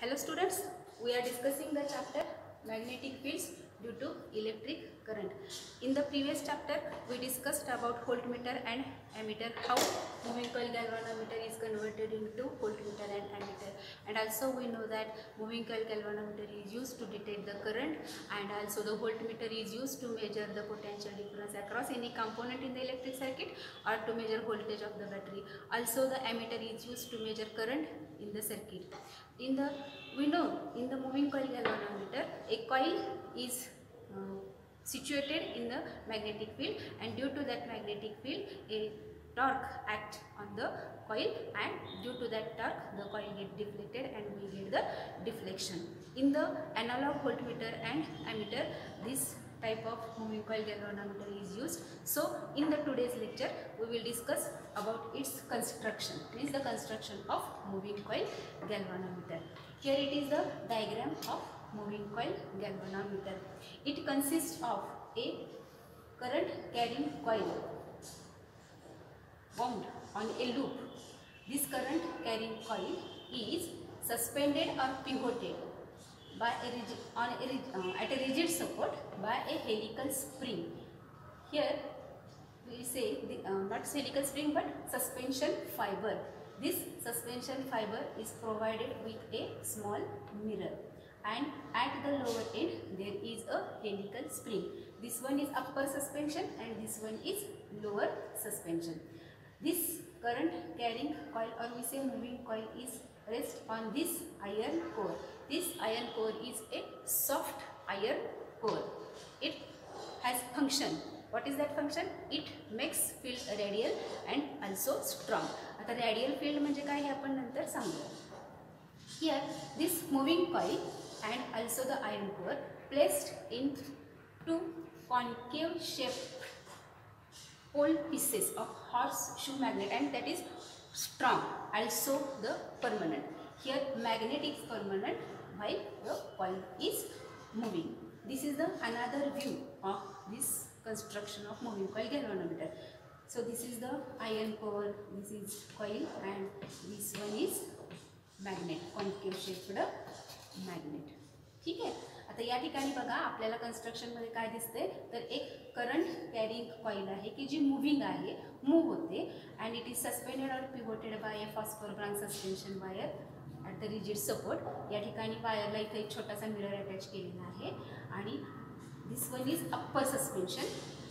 Hello students, we are discussing the chapter magnetic fields due to electric current. In the previous chapter, we discussed about voltmeter and ammeter, how moving coil galvanometer is converted into voltmeter and ammeter. And also we know that moving coil galvanometer is used to detect the current and also the voltmeter is used to measure the potential difference across any component in the electric circuit or to measure voltage of the battery. Also the ammeter is used to measure current in the circuit. In the we know in the moving coil galvanometer a coil is uh, situated in the magnetic field and due to that magnetic field a torque act on the coil and due to that torque the coil get deflected and we get the deflection. In the analog voltmeter and ammeter this type of moving coil galvanometer is used. So in the today's lecture we will discuss about its construction means the construction of moving coil galvanometer. Here it is the diagram of moving coil galvanometer. It consists of a current carrying coil wound on a loop. This current carrying coil is suspended or pivoted by a rigid, on a, uh, at a rigid support by a helical spring. Here we say the, uh, not helical spring but suspension fiber. This suspension fiber is provided with a small mirror and at the lower end there is a helical spring. This one is upper suspension and this one is lower suspension. This current carrying coil or we say moving coil is rest on this iron core. This iron core is a soft iron core. It has function. What is that function? It makes field radial and also strong. आता radial field म्हणजे काय हे आपण नंतर सांगूया. Here this moving coil and also the iron core placed in two concave shaped pole pieces of horseshoe magnet and that is strong also the permanent. Here magnet is permanent while the coil is moving. This is the another view of this construction of moving coil galvanometer. So this is the iron core this is coil and this one is magnet concave shaped magnet. ठीक आहे? आता या ठिकाणी बघा आपल्याला कन्स्ट्रक्शनमध्ये काय दिसतंय? तर एक करंट कॅरिंग कॉईल आहे की जी मुव्हिंग आहे मूव्ह होते. And it is suspended or pivoted by a phosphor branch suspension wire at the rigid support या ठिकाणी वायरला इथं एक छोटासा मिरर अटॅच केलेला आहे. आणि this one is upper suspension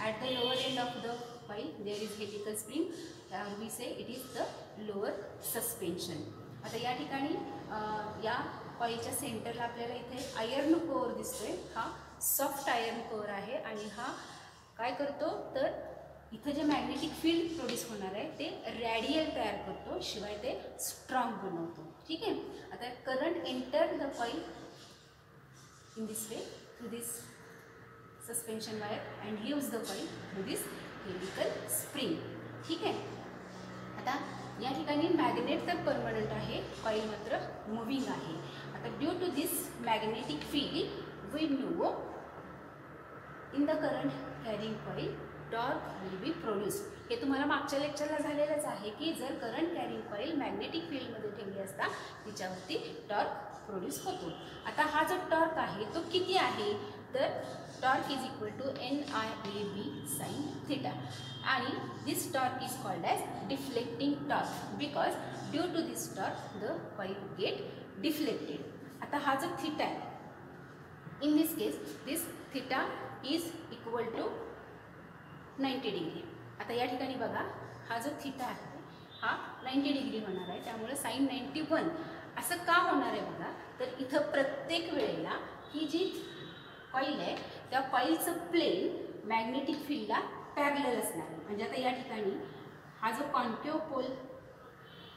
at the lower end of the coil there is helical spring we say it is the lower suspension आता या ठिकाणी या कॉईलच्या सेंटरला आपल्याला इथे आयर्न कोअर दिसतोय. हा सॉफ्ट आयर्न कोअर आहे आणि हा काय करतो? तर इथं जे मॅग्नेटिक फील्ड प्रोड्यूस होणार आहे ते रॅडियल तयार करतो. शिवाय ते स्ट्रॉंग बनवतो. ठीक आहे? आता current enter the coil in this way through this suspension wire and leaves the coil through this helical spring ठीक आहे? आता या ठिकाणी मॅग्नेट तर परमनंट आहे कॉईल मात्र मुव्हिंग आहे. But due to this magnetic field we know in the current carrying coil, torque will be produce हे तुम्हाला मागच्या लेक्चरला झालेलंच आहे की जर करंट कॅरिंग कॉईल मॅग्नेटिक फील्डमध्ये ठेवली असता तिच्यावरती टॉर्क प्रोड्यूस होतो. आता हा जो टॉर्क आहे तो किती आहे? तर torque is equal to N I A B sine theta आणि this torque is called as deflecting torque because due to this torque the coil get deflected आता हा जो थिटा आहे in this case this theta is equal to ninety degree आता या ठिकाणी बघा हा जो थिटा आहे हा 90 डिग्री होणार आहे. त्यामुळे साईन नाईन्टी वन असं का होणार आहे बघा? तर इथं प्रत्येक वेळेला ही जी कॉईल आहे त्या कॉईलचं प्लेन मॅग्नेटिक फील्डला पॅरलर असणार आहे. म्हणजे आता या ठिकाणी हा जो कॉन्क्यो पोल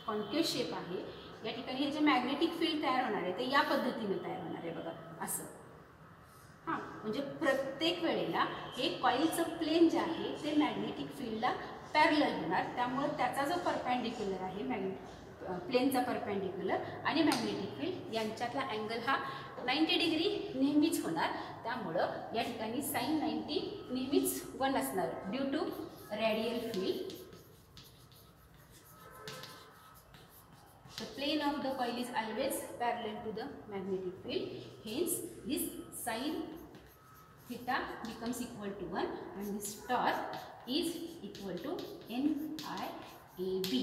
कॉन्क्यो शेप आहे या ठिकाणी हे जे मॅग्नेटिक फील्ड तयार होणार आहे ते या पद्धतीने तयार होणार आहे बघा असं. हां म्हणजे प्रत्येक वेळेला हे कॉईलचं प्लेन जे आहे ते मॅग्नेटिक फील्डला पॅरलर होणार. त्यामुळे त्याचा जो परपॅन्डिक्युलर आहे मॅग्नेट प्लेनचा परपॅन्डिक्युलर आणि मॅग्नेटिक फील्ड यांच्यातला अँगल हा नाईंटी डिग्री नेहमीच होणार. त्यामुळं या ठिकाणी साईन नाईंटी नेहमीच वन असणार due to radial field the plane of the coil is always parallel to the magnetic field hence this sine theta becomes equal to 1 and this torque is equal to n i a b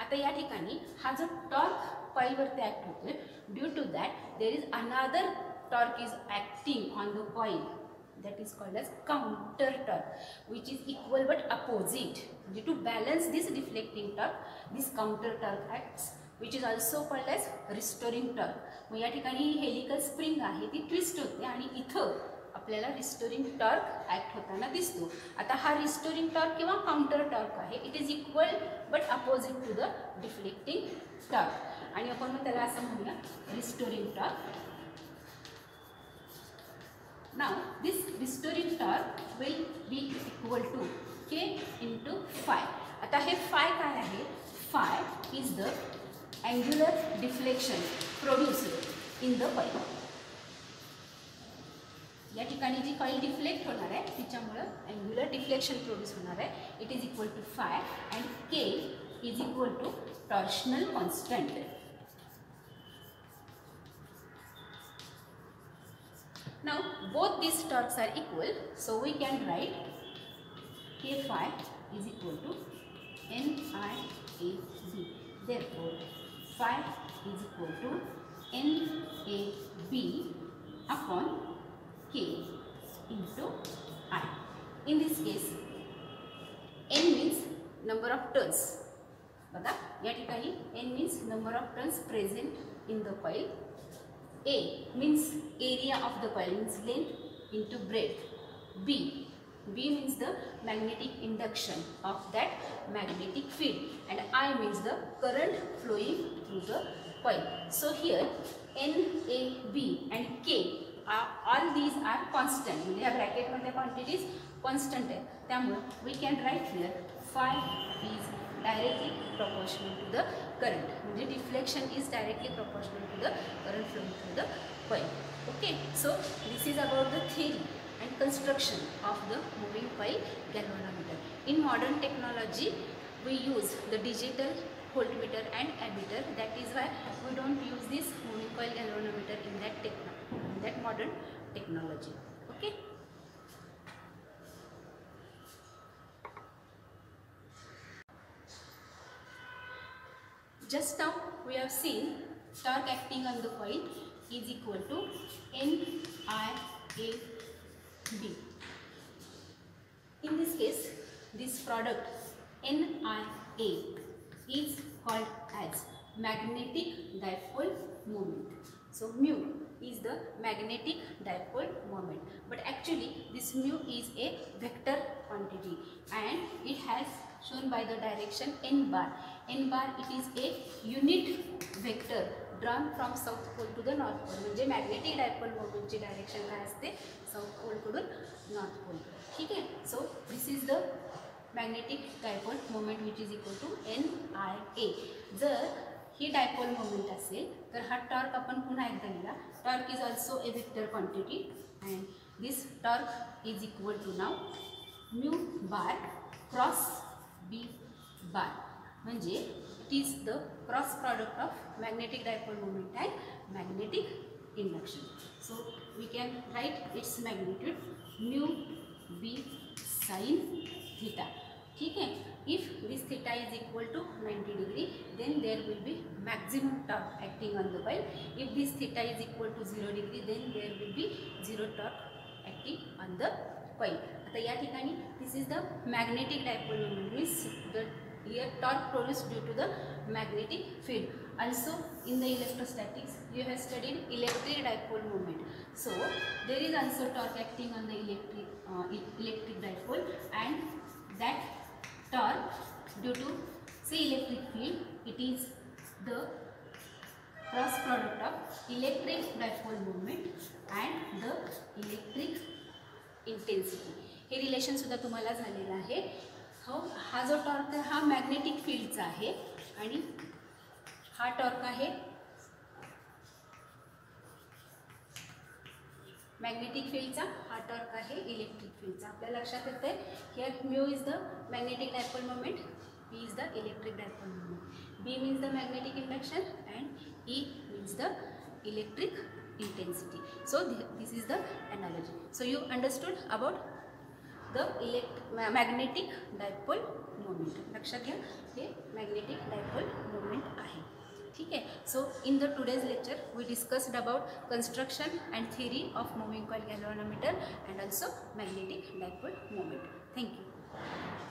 आता या ठिकाणी हा जो torque कॉईलवरती act होतोय due to that there is another torque is acting on the coil that is called as counter torque which is equal but opposite म्हणजे to balance this deflecting torque this counter torque acts which is also called as restoring turn मग या ठिकाणी helical spring आहे ती twist होते आणि इथं आपल्याला रिस्टोरिंग टॉर्क ॲक्ट होताना दिसतो. आता हा रिस्टोरिंग टॉर्क किंवा काउंटर टॉर्क आहे it is equal but opposite to the deflecting torque आणि आपण मग त्याला असं म्हणूया restoring torque this restoring restoring will will equal to K into phi आता हे फाय काय आहे? Phi is the angular deflection produced in the coil. या ठिकाणी जी कॉइल डिफ्लेक्ट होना है तिचामू एंगुलर डिफ्लेक्शन प्रोड्यूस होना है it is equal to phi and K is equal to torsional constant now both this torques are equal so we can write K phi is equal to N I A B there phi is equal to N A B upon K into I. In this case, N means number of turns. बघा या ठिकाणी N means number of turns present in the coil A means area of the coil means length into breadth. B B means the magnetic induction of that magnetic field and I means the current flowing through the coil. So here N A B and K are all these are constant म्हणजे या ब्रॅकेटमध्ये quantities constant आहे त्यामुळं we can write here phi is directly proportional to the current म्हणजे deflection is directly proportional to the current flowing through the coil okay so this is about the theory and construction of the moving coil galvanometer. In modern technology we use the digital voltmeter and ammeter. That is why we don't use this moving coil galvanometer in that in that modern technology. Okay? Just now we have seen torque acting on the coil is equal to NIAB. In this case, this product NIA is called as magnetic dipole moment. So mu is the magnetic dipole moment but actually this mu is a vector quantity and it has shown by the direction n bar n bar it is a unit vector drawn from south pole to the north pole म्हणजे magnetic dipole मोमेंटची direction काय असते? South पोलकडून north pole ठीक आहे? So this is the magnetic dipole moment which is equal to N I A जर ही dipole moment असेल तर हा टॉर्क आपण पुन्हा एकदा लिहिला torque is also a vector quantity and this torque is equal to now mu bar cross B bar म्हणजे it is the cross product of magnetic dipole moment and magnetic induction so we can write its magnitude mu B sine theta ठीक आहे if this theta is equal to 90 degree then there will be maximum torque acting on the coil if this theta is equal to 0 degree then there will be zero torque acting on the coil आता या ठिकाणी this is the magnetic dipole moment means the here torque produced due to the magnetic field also in the electrostatics you have studied electric dipole moment so there is also torque acting on the electric uh, electric dipole and that torque due to say electric field it is the cross product of electric dipole moment and the electric intensity हे relation सुद्धा तुम्हाला झालेलं आहे हो हा जो torque आहे हा मॅग्नेटिक फील्डचा आहे आणि हा टॉर्क आहे मॅग्नेटिक फील्डचा हा टॉर्क आहे इलेक्ट्रिक फील्डचा आपल्या लक्षात येतं आहे here mu is the magnetic dipole moment B is the electric dipole moment B means the magnetic induction and E means the electric intensity. So th- this is the analogy. So you understood about the elect magnetic dipole moment लक्षात घ्या हे magnetic dipole moment आहे. ठीक आहे? So in the today's lecture we discussed about construction and theory of moving coil galvanometer and also magnetic dipole moment thank you